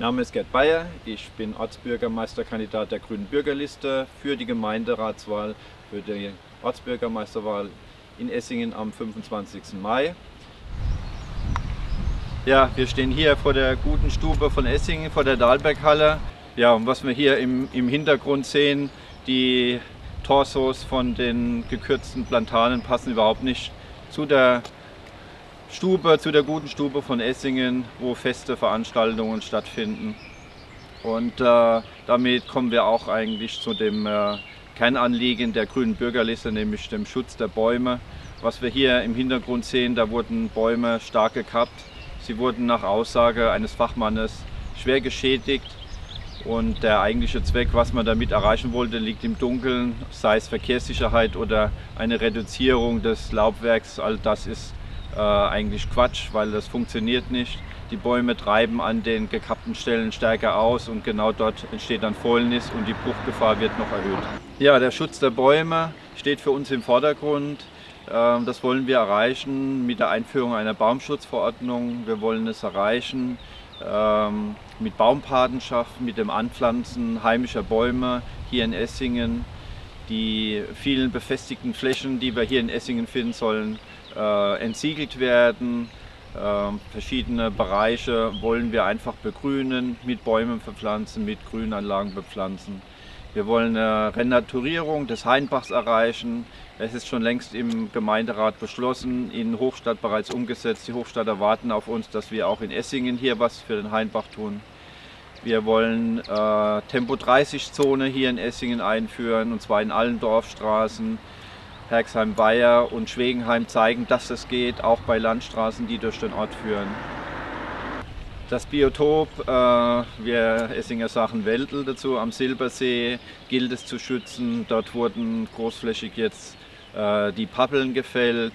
Mein Name ist Gerd Bayer, ich bin Ortsbürgermeisterkandidat der Grünen Bürgerliste für die Gemeinderatswahl, für die Ortsbürgermeisterwahl in Essingen am 25. Mai. Ja, wir stehen hier vor der guten Stube von Essingen, vor der Dahlberghalle. Ja, und was wir hier im, im Hintergrund sehen, die Torsos von den gekürzten Plantanen passen überhaupt nicht zu der Stube, zu der guten Stube von Essingen, wo feste Veranstaltungen stattfinden. Und äh, damit kommen wir auch eigentlich zu dem äh, Kernanliegen der grünen Bürgerliste, nämlich dem Schutz der Bäume. Was wir hier im Hintergrund sehen, da wurden Bäume stark gekappt. Sie wurden nach Aussage eines Fachmannes schwer geschädigt. Und der eigentliche Zweck, was man damit erreichen wollte, liegt im Dunkeln, sei es Verkehrssicherheit oder eine Reduzierung des Laubwerks. All das ist äh, eigentlich Quatsch, weil das funktioniert nicht. Die Bäume treiben an den gekappten Stellen stärker aus und genau dort entsteht dann Fäulnis und die Bruchgefahr wird noch erhöht. Ja, der Schutz der Bäume steht für uns im Vordergrund. Ähm, das wollen wir erreichen mit der Einführung einer Baumschutzverordnung. Wir wollen es erreichen ähm, mit Baumpatenschaft, mit dem Anpflanzen heimischer Bäume hier in Essingen. Die vielen befestigten Flächen, die wir hier in Essingen finden sollen, äh, entsiegelt werden. Äh, verschiedene Bereiche wollen wir einfach begrünen, mit Bäumen verpflanzen, mit Grünanlagen bepflanzen. Wir wollen eine Renaturierung des Hainbachs erreichen. Es ist schon längst im Gemeinderat beschlossen, in Hochstadt bereits umgesetzt. Die Hochstadter warten auf uns, dass wir auch in Essingen hier was für den Hainbach tun. Wir wollen äh, Tempo 30 Zone hier in Essingen einführen und zwar in allen Dorfstraßen. Herxheim-Weiher und Schwegenheim zeigen, dass es geht, auch bei Landstraßen, die durch den Ort führen. Das Biotop, äh, wir Essinger Sachen Weltel dazu, am Silbersee gilt es zu schützen. Dort wurden großflächig jetzt äh, die Pappeln gefällt.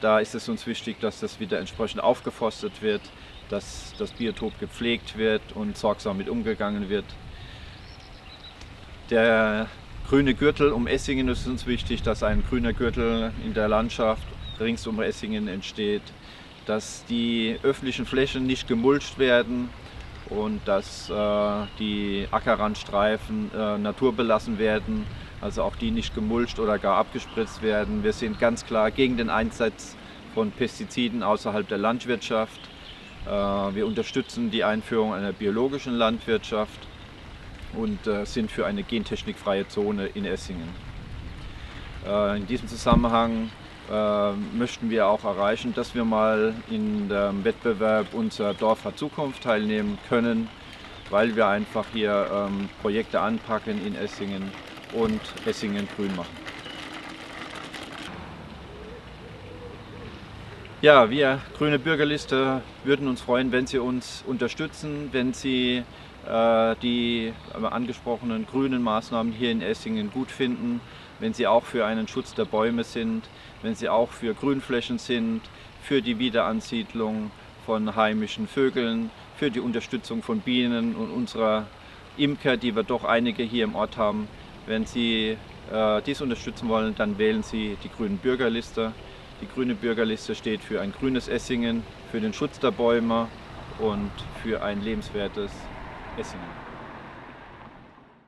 Da ist es uns wichtig, dass das wieder entsprechend aufgeforstet wird, dass das Biotop gepflegt wird und sorgsam mit umgegangen wird. Der grüne Gürtel um Essingen ist uns wichtig, dass ein grüner Gürtel in der Landschaft rings um Essingen entsteht, dass die öffentlichen Flächen nicht gemulcht werden und dass äh, die Ackerrandstreifen äh, naturbelassen werden, also auch die nicht gemulcht oder gar abgespritzt werden. Wir sind ganz klar gegen den Einsatz von Pestiziden außerhalb der Landwirtschaft. Äh, wir unterstützen die Einführung einer biologischen Landwirtschaft und äh, sind für eine gentechnikfreie Zone in Essingen. Äh, in diesem Zusammenhang äh, möchten wir auch erreichen, dass wir mal in dem Wettbewerb unser Dorf hat Zukunft teilnehmen können, weil wir einfach hier ähm, Projekte anpacken in Essingen und Essingen grün machen. Ja, wir Grüne Bürgerliste würden uns freuen, wenn Sie uns unterstützen, wenn Sie die angesprochenen grünen Maßnahmen hier in Essingen gut finden, wenn sie auch für einen Schutz der Bäume sind, wenn sie auch für Grünflächen sind, für die Wiederansiedlung von heimischen Vögeln, für die Unterstützung von Bienen und unserer Imker, die wir doch einige hier im Ort haben. Wenn Sie äh, dies unterstützen wollen, dann wählen Sie die Grünen Bürgerliste. Die Grüne Bürgerliste steht für ein grünes Essingen, für den Schutz der Bäume und für ein lebenswertes Essingen.